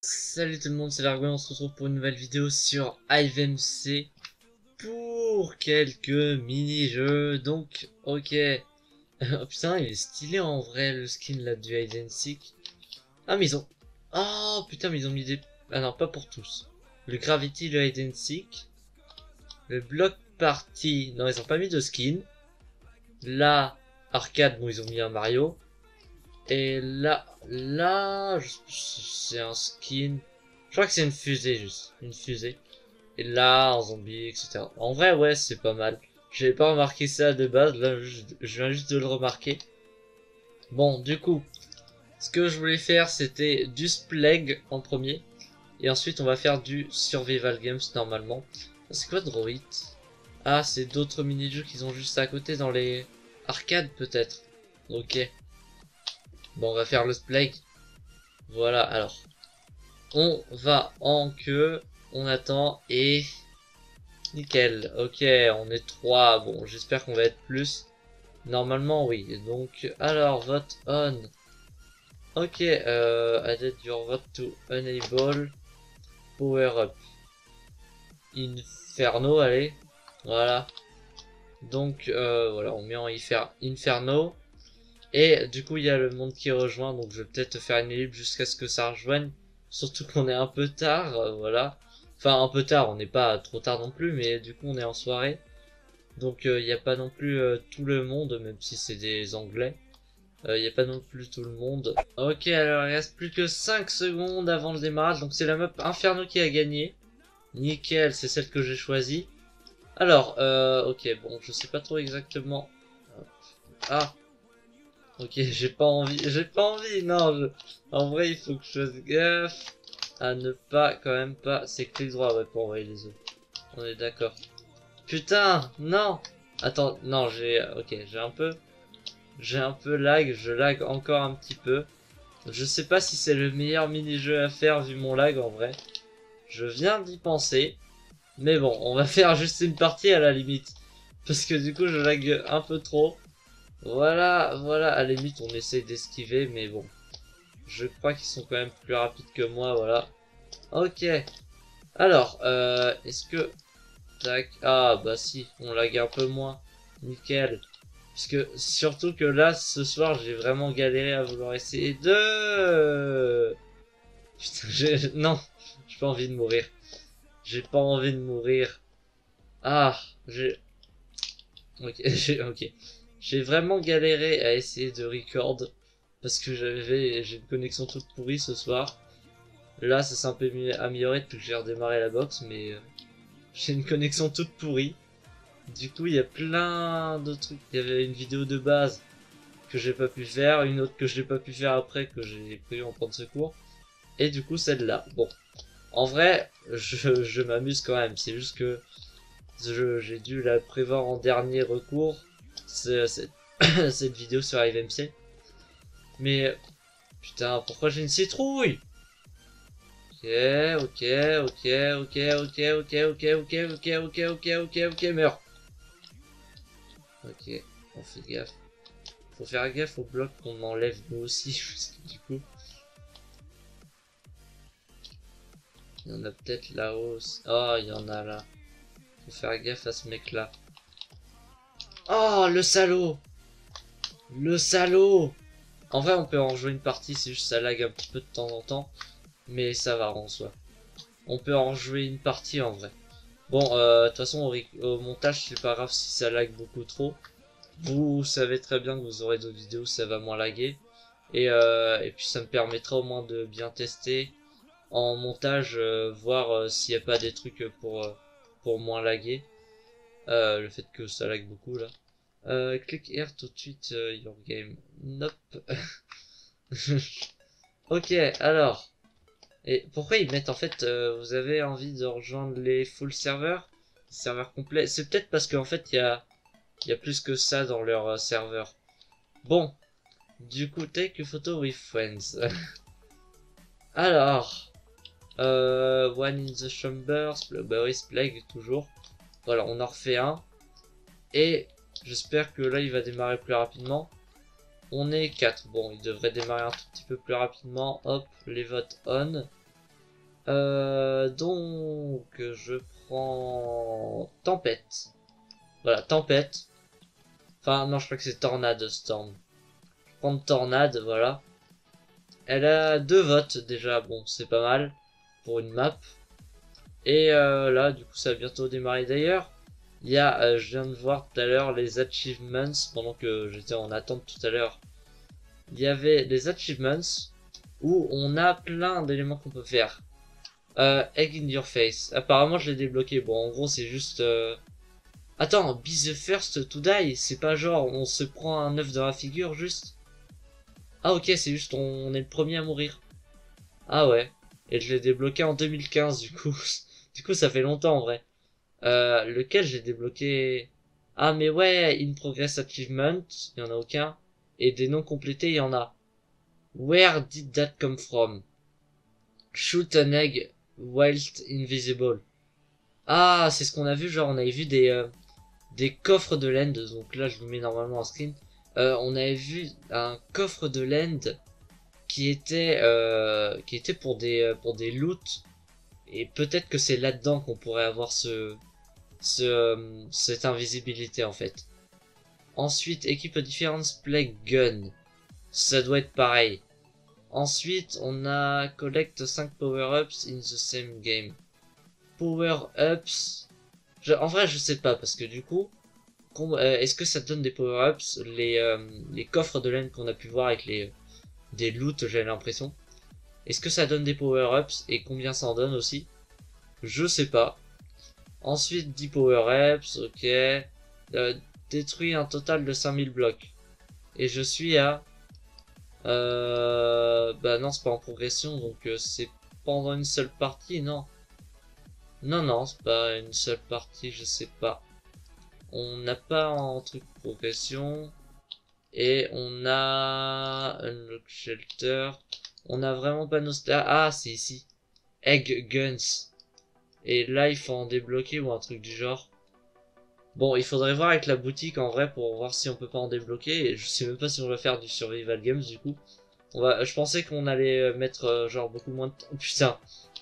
Salut tout le monde, c'est Largo on se retrouve pour une nouvelle vidéo sur IVMC pour quelques mini-jeux. Donc, ok. oh putain, il est stylé en vrai le skin là du Hide Seek. Ah mais ils ont... Oh putain, mais ils ont mis des... Ah non, pas pour tous. Le Gravity, le Hide Seek. Le Block Party. Non, ils ont pas mis de skin. Là, Arcade, bon, ils ont mis un Mario. Et là, là, c'est un skin. Je crois que c'est une fusée juste, une fusée. Et là, un zombie, etc. En vrai, ouais, c'est pas mal. J'avais pas remarqué ça de base, là, je, viens juste de le remarquer. Bon, du coup, ce que je voulais faire, c'était du Spleg en premier. Et ensuite, on va faire du Survival Games normalement. C'est quoi Droid Ah, c'est d'autres mini-jeux qu'ils ont juste à côté dans les arcades peut-être. Ok. Bon, on va faire le splag. Voilà, alors. On va en queue. On attend et... Nickel. Ok, on est 3. Bon, j'espère qu'on va être plus. Normalement, oui. Donc, alors, vote on. Ok, euh, added your vote to enable power up. Inferno, allez. Voilà. Donc, euh, voilà, on met en Inferno. Et du coup, il y a le monde qui rejoint, donc je vais peut-être faire une ellipse jusqu'à ce que ça rejoigne. Surtout qu'on est un peu tard, euh, voilà. Enfin, un peu tard, on n'est pas trop tard non plus, mais du coup, on est en soirée. Donc, euh, il n'y a pas non plus euh, tout le monde, même si c'est des anglais. Il n'y a pas non plus tout le monde. Ok, alors il reste plus que 5 secondes avant le démarrage. Donc c'est la map Inferno qui a gagné. Nickel, c'est celle que j'ai choisie. Alors, euh, ok, bon, je sais pas trop exactement. Ah, Ok, j'ai pas envie, j'ai pas envie, non, en vrai, il faut que je fasse gaffe à ne pas, quand même pas, c'est clic droit, ouais, pour envoyer les œufs. On est d'accord. Putain, non Attends, non, j'ai, ok, j'ai un peu, j'ai un peu lag, je lag encore un petit peu. Je sais pas si c'est le meilleur mini-jeu à faire vu mon lag en vrai. Je viens d'y penser. Mais bon, on va faire juste une partie à la limite. Parce que du coup, je lag un peu trop. Voilà, voilà, à la limite on essaie d'esquiver, mais bon. Je crois qu'ils sont quand même plus rapides que moi, voilà. Ok. Alors, euh, est-ce que... Tac. Ah, bah si, on lag un peu moins. Nickel. Parce que, surtout que là, ce soir, j'ai vraiment galéré à vouloir essayer de... Putain, j'ai... Non, j'ai pas envie de mourir. J'ai pas envie de mourir. Ah, j'ai... Ok, j'ai... Ok. J'ai vraiment galéré à essayer de record parce que j'avais j'ai une connexion toute pourrie ce soir. Là, ça s'est un peu amélioré depuis que j'ai redémarré la box, mais euh, j'ai une connexion toute pourrie. Du coup, il y a plein de trucs. Il y avait une vidéo de base que j'ai pas pu faire, une autre que j'ai pas pu faire après que j'ai prévu en prendre secours. Et du coup, celle-là. Bon. En vrai, je, je m'amuse quand même. C'est juste que j'ai dû la prévoir en dernier recours cette vidéo sur IVMC. Mais putain, pourquoi j'ai une citrouille Ok, ok, ok, ok, ok, ok, ok, ok, ok, ok, ok, ok, ok, meurs. Ok, on fait gaffe. Faut faire gaffe au bloc qu'on enlève nous aussi, du coup... Il y en a peut-être là-haut. Oh, il y en a là. Faut faire gaffe à ce mec là. Oh, le salaud Le salaud En vrai, on peut en jouer une partie, c'est juste ça lag un petit peu de temps en temps. Mais ça va en soi. On peut en jouer une partie en vrai. Bon, euh, de toute façon, au, montage, c'est pas grave si ça lag beaucoup trop. Vous savez très bien que vous aurez d'autres vidéos, ça va moins laguer. Et, euh, et puis ça me permettra au moins de bien tester en montage, euh, voir s'il n'y a pas des trucs pour, pour moins laguer. Euh, le fait que ça lag beaucoup là. Euh, click here tout de suite euh, your game. Nope. ok, alors. Et pourquoi ils mettent en fait, vous avez envie de rejoindre les full serveurs? Serveurs complets C'est peut-être parce qu'en fait il y a, plus que ça dans leur serveur. Bon. Du coup, take a photo with friends. alors. one in the chambers, Blueberry Plague toujours. Voilà, on en refait un. Et j'espère que là, il va démarrer plus rapidement. On est 4. Bon, il devrait démarrer un tout petit peu plus rapidement. Hop, les votes on. Euh, donc, je prends Tempête. Voilà, Tempête. Enfin, non, je crois que c'est Tornade Storm. Je prends Tornade, voilà. Elle a deux votes déjà, bon, c'est pas mal pour une map. Et euh, là, du coup, ça va bientôt démarrer d'ailleurs. Il y a, euh, je viens de voir tout à l'heure les achievements pendant que j'étais en attente tout à l'heure. Il y avait des achievements où on a plein d'éléments qu'on peut faire. Euh, egg in your face. Apparemment, je l'ai débloqué. Bon, en gros, c'est juste. Attends, be the first to die. C'est pas genre on se prend un œuf dans la figure juste. Ah ok, c'est juste on est le premier à mourir. Ah ouais. Et je l'ai débloqué en 2015 du coup. du coup, ça fait longtemps en vrai. Euh, lequel j'ai débloqué? Ah mais ouais, in progress achievement, il y en a aucun. Et des non complétés, il y en a. Where did that come from? Shoot an egg whilst invisible. Ah, c'est ce qu'on a vu, genre on avait vu des euh, des coffres de land, donc là je vous mets normalement en screen. Euh, on avait vu un coffre de land qui était euh, qui était pour des euh, pour des loots et peut-être que c'est là-dedans qu'on pourrait avoir euh, cette invisibilité en fait. Ensuite, équipe différence play gun. Ça doit être pareil. Ensuite, on a collect 5 power-ups in the same game. Power-ups. En vrai, je sais pas parce que du coup, euh, est-ce que ça donne des power-ups les, euh, les coffres de laine qu'on a pu voir avec les des loots, j'ai l'impression? Est-ce que ça donne des power-ups et combien ça en donne aussi? Je sais pas. Ensuite, 10 power-ups, ok. Euh, détruit un total de 5000 blocs. Et je suis à... Euh... Bah non, c'est pas en progression, donc euh, c'est pendant une seule partie, non. Non, non, c'est pas une seule partie, je sais pas. On n'a pas en truc progression. Et on a Unlock Shelter. On a vraiment pas nos Ah, c'est ici. Egg Guns. Et là, il faut en débloquer ou un truc du genre. Bon, il faudrait voir avec la boutique en vrai pour voir si on peut pas en débloquer. Et je sais même pas si on va faire du Survival Games du coup. On va, je pensais qu'on allait mettre euh, genre beaucoup moins de temps. putain,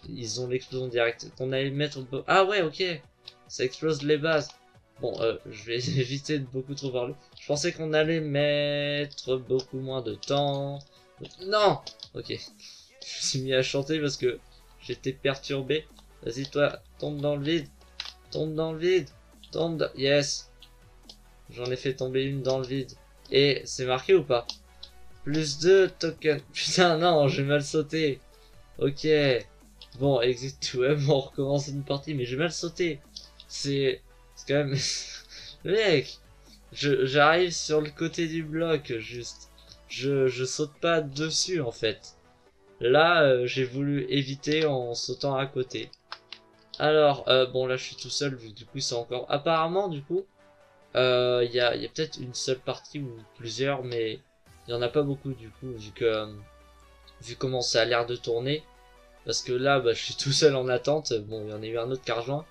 ils ont l'explosion directe. Qu'on allait mettre. Ah ouais, ok. Ça explose les bases. Bon, euh, je vais éviter de beaucoup trop parler. Je pensais qu'on allait mettre beaucoup moins de temps. Non Ok. Je me suis mis à chanter parce que j'étais perturbé. Vas-y, toi, tombe dans le vide. Tombe dans le vide. Tombe dans... Yes. J'en ai fait tomber une dans le vide. Et c'est marqué ou pas? Plus de tokens. Putain, non, j'ai mal sauté. Ok. Bon, exit to M, on recommence une partie, mais j'ai mal sauté. C'est c'est quand même... Mec J'arrive sur le côté du bloc, juste. Je, je saute pas dessus, en fait. Là, euh, j'ai voulu éviter en sautant à côté. Alors, euh, bon, là, je suis tout seul, vu du coup, c'est encore... Apparemment, du coup, il euh, y a, y a peut-être une seule partie ou plusieurs, mais il y en a pas beaucoup, du coup, vu que... vu comment ça a l'air de tourner. Parce que là, bah, je suis tout seul en attente. Bon, il y en a eu un autre qui a rejoint.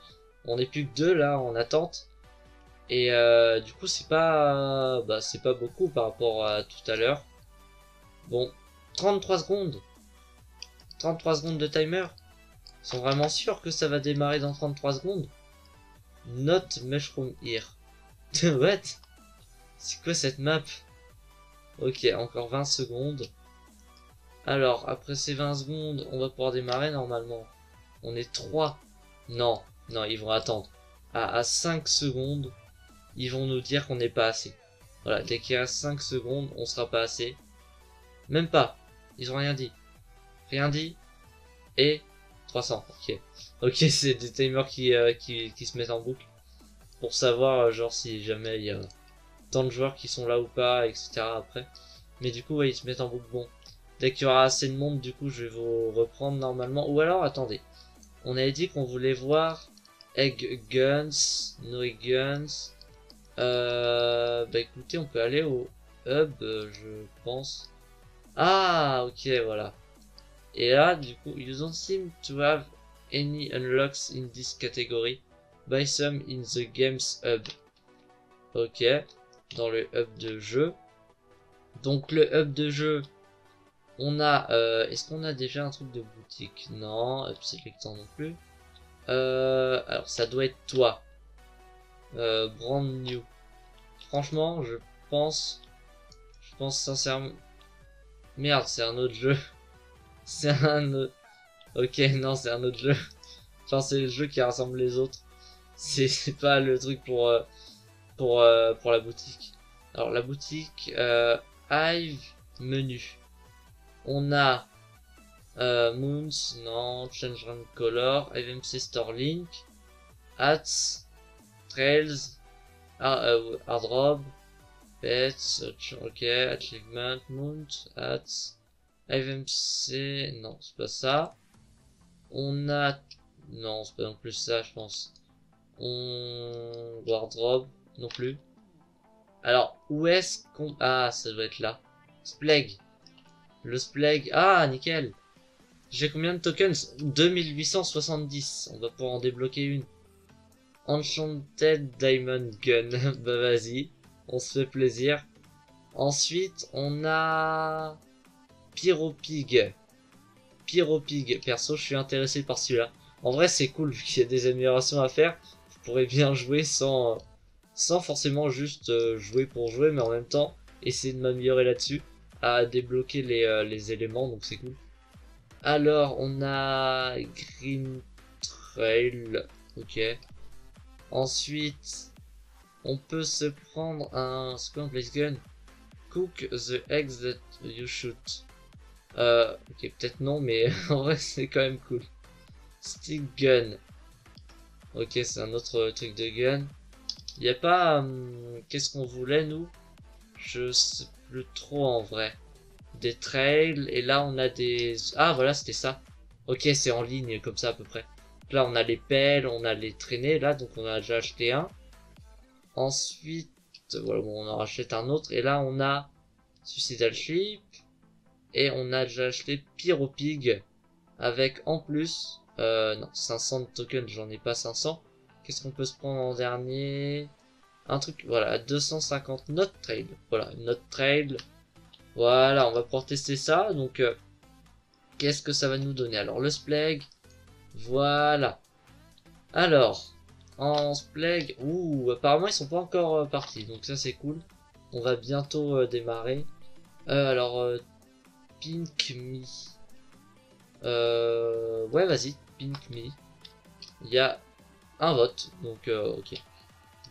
On est plus que deux là en attente. Et euh, du coup c'est pas bah, c'est pas beaucoup par rapport à tout à l'heure. Bon, 33 secondes. 33 secondes de timer. Ils sont vraiment sûrs que ça va démarrer dans 33 secondes? Not mushroom here. What? C'est quoi cette map? Ok, encore 20 secondes. Alors, après ces 20 secondes, on va pouvoir démarrer normalement. On est 3. Non, non, ils vont attendre. À, à 5 secondes, ils vont nous dire qu'on n'est pas assez. Voilà, dès qu'il y a 5 secondes, on sera pas assez. Même pas. Ils ont rien dit. Rien dit. Et 300. Ok. Ok, c'est des timers qui, euh, qui, qui, se mettent en boucle. Pour savoir, euh, genre, si jamais il y a tant de joueurs qui sont là ou pas, etc. après. Mais du coup, ils se mettent en boucle. Bon. Dès qu'il y aura assez de monde, du coup, je vais vous reprendre normalement. Ou alors, attendez. On avait dit qu'on voulait voir Egg Guns, No Guns. Euh, bah écoutez, on peut aller au hub, je pense. Ah, ok, voilà. Et là, du coup, you don't seem to have any unlocks in this category. Buy some in the games hub. Ok, dans le hub de jeu. Donc le hub de jeu, On a, euh, est-ce qu'on a déjà un truc de boutique? Non, Selector non plus. Euh, alors ça doit être toi. Euh, brand new. Franchement, je pense, je pense sincèrement. Merde, c'est un autre jeu. C'est un autre. Ok, non, c'est un autre jeu. Enfin, c'est le jeu qui rassemble les autres. C'est pas le truc pour euh, pour euh, pour la boutique. Alors la boutique euh, Hive menu. On a euh, Moons, non, Change Run Color, FMC Store Link, Hats, Trails, euh, Hard Pets, ok, Achievement, Moons, Hats, FMC, non, c'est pas ça. On a, non, c'est pas non plus ça, je pense. On, Wardrobe, non plus. Alors, où est-ce qu'on... Ah, ça doit être là. Spleg. Le Spleg. Ah, nickel. J'ai combien de tokens? 2870. On va pouvoir en débloquer une. Enchanted Diamond Gun. bah vas-y. On se fait plaisir. Ensuite, on a... Pyropig. Pyropig. Perso, je suis intéressé par celui-là. En vrai, c'est cool, vu qu'il y a des améliorations à faire. Je pourrais bien jouer sans sans forcément juste euh, jouer pour jouer, mais en même temps essayer de m'améliorer là-dessus, à débloquer les, euh, les éléments, donc c'est cool. Alors, on a Green Trail, ok. Ensuite, on peut se prendre un Spawn Place Gun. Cook the eggs that you shoot. Euh, ok, peut-être non, mais en vrai, c'est quand même cool. Stick Gun. Ok, c'est un autre truc de gun. Il a pas... Hum, qu'est-ce qu'on voulait, nous? Je sais plus trop, en vrai. Des trails, et là, on a des... Ah, voilà, c'était ça. Ok, c'est en ligne, comme ça, à peu près. Là, on a les pelles, on a les traînées, là, donc on a déjà acheté un. Ensuite, voilà, bon, on en rachète un autre, et là, on a Suicidal Ship, et on a déjà acheté Pyropig, avec, en plus, euh, non, 500 de tokens, j'en ai pas 500, Qu'est-ce qu'on peut se prendre en dernier? Un truc, voilà, 250 note trail. Voilà, note trail. Voilà, on va pouvoir tester ça. Donc, euh, qu'est-ce que ça va nous donner? Alors, le spleg. Voilà. Alors, en spleg. Ouh, apparemment, ils sont pas encore euh, partis. Donc, ça, c'est cool. On va bientôt euh, démarrer. alors, Pink Me. ouais, vas-y, Pink Me. Il y a un vote. Donc, euh, ok.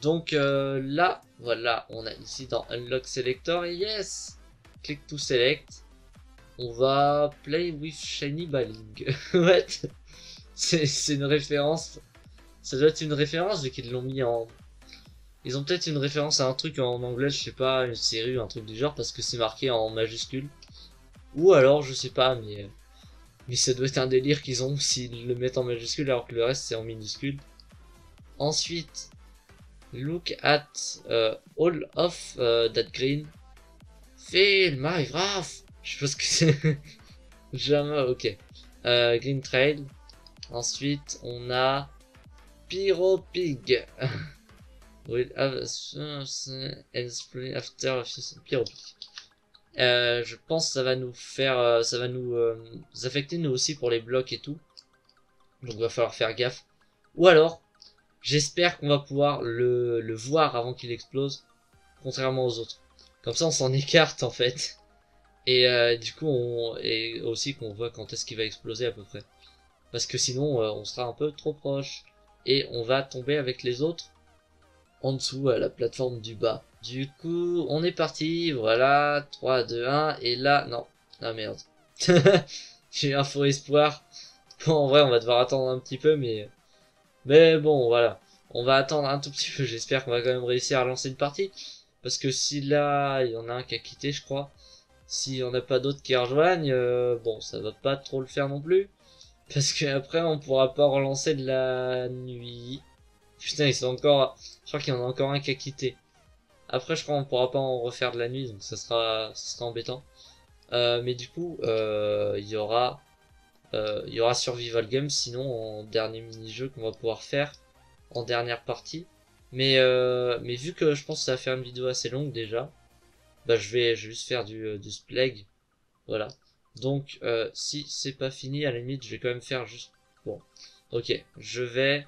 Donc euh, là, voilà, on a ici dans Unlock Selector, yes Click to select. On va play with Shiny Balling. What C'est une référence. Ça doit être une référence vu qu'ils l'ont mis en... Ils ont peut-être une référence à un truc en anglais, je sais pas, une série ou un truc du genre, parce que c'est marqué en majuscule. Ou alors, je sais pas, mais... Mais ça doit être un délire qu'ils ont s'ils le mettent en majuscule alors que le reste c'est en minuscule. Ensuite, look at uh, all of uh, that green. Feel my wrath. Je pense que c'est jamais. Ok. Uh, green Trail. Ensuite, on a Pyro Pig. will have after Pyro Euh, je pense que ça va nous faire, euh, ça va nous euh, affecter nous aussi pour les blocs et tout. Donc va falloir faire gaffe. Ou alors, J'espère qu'on va pouvoir le, le voir avant qu'il explose, contrairement aux autres. Comme ça, on s'en écarte en fait. Et euh, du coup, on, et aussi qu'on voit quand est-ce qu'il va exploser à peu près. Parce que sinon, euh, on sera un peu trop proche. Et on va tomber avec les autres en dessous à la plateforme du bas. Du coup, on est parti. Voilà, 3, 2, 1. Et là, non. Ah merde. J'ai un faux espoir. Bon, en vrai, on va devoir attendre un petit peu, mais mais bon, voilà. On va attendre un tout petit peu. J'espère qu'on va quand même réussir à lancer une partie. Parce que si là, il y en a un qui a quitté, je crois. Si on n'a pas d'autres qui rejoignent, euh, bon, ça va pas trop le faire non plus. Parce qu'après, on pourra pas relancer de la nuit. Putain, ils sont encore... Je crois qu'il y en a encore un qui a quitté. Après, je crois qu'on pourra pas en refaire de la nuit, donc ça sera, ça sera embêtant. Euh, mais du coup, euh, il y aura euh, il y aura Survival Games sinon en dernier mini-jeu qu'on va pouvoir faire en dernière partie. Mais, euh, mais vu que je pense que ça va faire une vidéo assez longue déjà, bah je vais, juste faire du, euh, du Spleg. Voilà. Donc, euh, si c'est pas fini, à la limite, je vais quand même faire juste... Bon, ok, je vais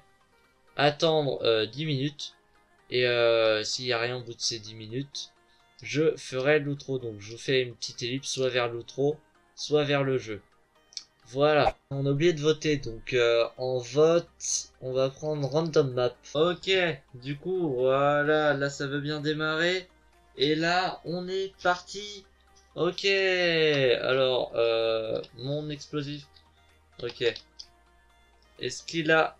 attendre euh, 10 minutes. Et euh, s'il y a rien au bout de ces 10 minutes, je ferai l'outro. Donc, je vous fais une petite ellipse, soit vers l'outro, soit vers le jeu. Voilà, on a oublié de voter, donc euh, en vote, on va prendre random map. Ok, du coup, voilà, là ça veut bien démarrer. Et là, on est parti. Ok, alors, euh, mon explosif. Ok. Est-ce qu'il a...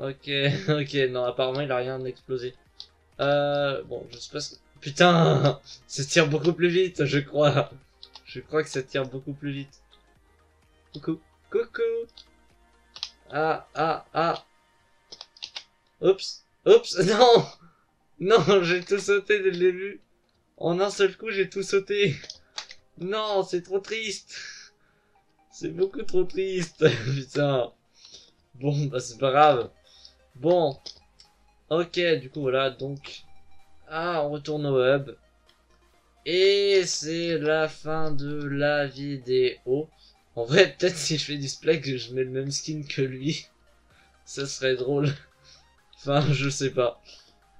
Ok, ok, non, apparemment il a rien explosé. Euh, bon, je sais pas... Putain, ça tire beaucoup plus vite, je crois. Je crois que ça tire beaucoup plus vite. Coucou. Coucou. Ah, ah, ah. Oups. Oups. Non. Non, j'ai tout sauté dès le début. En un seul coup, j'ai tout sauté. Non, c'est trop triste. C'est beaucoup trop triste. Putain. Bon, bah c'est pas grave. Bon. Ok, du coup, voilà, donc... Ah, on retourne au hub. Et c'est la fin de la vidéo. En vrai, peut-être si je fais du que je mets le même skin que lui. Ça serait drôle. enfin, je sais pas.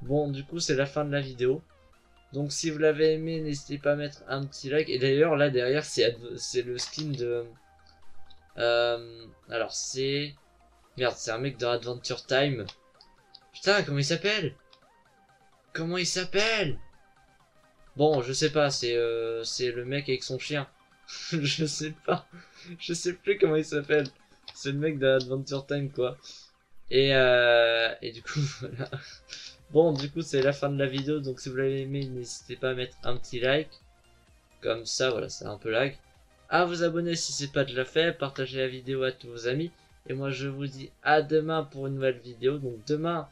Bon, du coup, c'est la fin de la vidéo. Donc, si vous l'avez aimé, n'hésitez pas à mettre un petit like. Et d'ailleurs, là, derrière, c'est le skin de... Euh, alors, c'est... Merde, c'est un mec de Adventure Time. Putain, comment il s'appelle? Comment il s'appelle? Bon, je sais pas, c'est euh, le mec avec son chien. je sais pas. Je sais plus comment il s'appelle. C'est le mec d'Adventure Time, quoi. Et, euh, et du coup, voilà. Bon, du coup, c'est la fin de la vidéo. Donc, si vous l'avez aimé, n'hésitez pas à mettre un petit like. Comme ça, voilà, c'est un peu lag. À vous abonner si c'est pas déjà fait. Partagez la vidéo à tous vos amis. Et moi, je vous dis à demain pour une nouvelle vidéo. Donc, demain,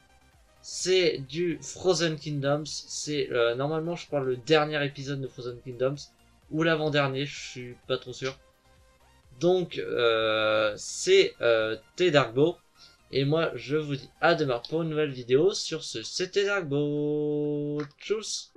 c'est du Frozen Kingdoms. C'est euh, normalement, je crois, le dernier épisode de Frozen Kingdoms ou l'avant-dernier, je suis pas trop sûr. Donc, euh, c'est euh, Dargo. Et moi, je vous dis à demain pour une nouvelle vidéo. Sur ce, c'était Dargo. Tchuss